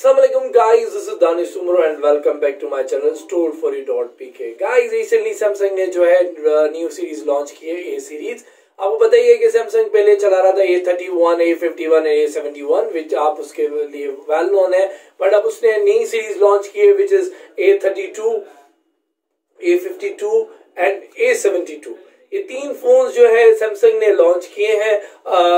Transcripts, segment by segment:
Assalamualaikum guys, this is Danish Sumro and welcome back to my channel stored4u.pk. Guys, recently Samsung ने जो है new series launch की है ए series आपको बताइए कि सैमसंग पहले चला रहा था A thirty one A fifty one A seventy one which आप उसके लिए वेल नोन है. बट अब उसने नई सीरीज़ लॉन्च की है which is A thirty two A fifty two and A seventy two ये तीन फ़ोन जो है सैमसंग ने लॉन्च किए हैं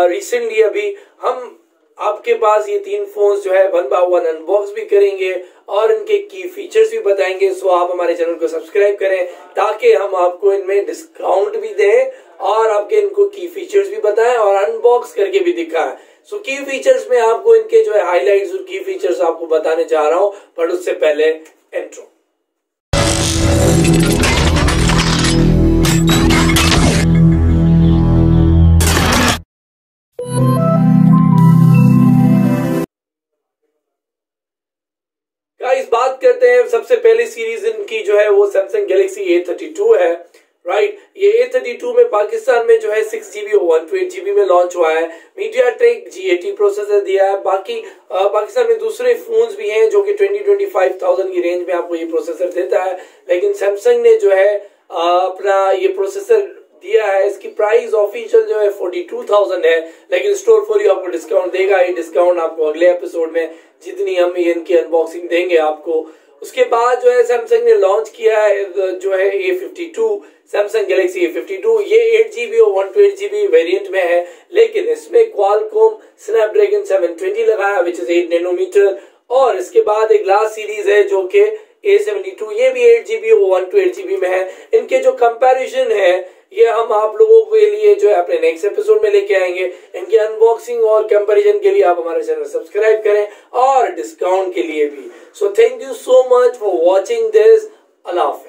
रिसेंटली अभी. हम आपके पास ये तीन फ़ोन जो है वन बाय वन अनबॉक्स भी करेंगे और इनके की फीचर्स भी बताएँगे। सो आप हमारे चैनल को सब्सक्राइब करें ताकि हम आपको इनमें डिस्काउंट भी दें और आपके इनको की फीचर्स भी बताएँ और अनबॉक्स करके भी दिखाएँ। सो की फीचर्स में आपको इनके जो है हाईलाइट्स और की फीचर्स आपको बताने जा रहा हूँ, पर उससे पहले इंट्रो गाइस बात करते हैं सबसे पहली सीरीज़ इनकी जो है वो Samsung Galaxy A thirty two है राइट ये ए थर्टी टू में पाकिस्तान में जो है six GB one two eight GB में लॉन्च हुआ है। MediaTek G eighty processor दिया है। बाकी आ, पाकिस्तान में दूसरे फोन्स भी हैं जो कि ट्वेंटी ट्वेंटी फाइव थाउज़ेंड की रेंज में आपको ये प्रोसेसर देता है। लेकिन सैमसंग ने जो है अपना ये प्रोसेसर दिया है, इसकी प्राइस ऑफिशियल जो है फोर्टी टू थाउज़ेंड है, लेकिन स्टोर फॉर आपको डिस्काउंट देगा। ये डिस्काउंट आपको अगले एपिसोड में जितनी हम इनकी अनबॉक्सिंग देंगे आपको। उसके बाद जो है सैमसंग ने लॉन्च किया है, जो है A fifty two Samsung Galaxy A fifty two ये एट जीबी और one two eight GB variant में है, लेकिन इसमें क्वालकॉम स्नैपड्रैगन सेवन ट्वेंटी लगाया विच इज़ एट नैनोमीटर और इसके बाद एक लास्ट सीरीज़ है, जो कि ए सेवेंटी टू ये भी eight GB one two eight GB में है। इनके जो कंपैरिजन है ये हम आप लोगों के लिए जो है अपने नेक्स्ट एपिसोड में लेके आएँगे। इनकी अनबॉक्सिंग और कंपेरिजन के लिए आप हमारे चैनल सब्सक्राइब करें और डिस्काउंट के लिए भी। So thank you so much for watching this Hafiz.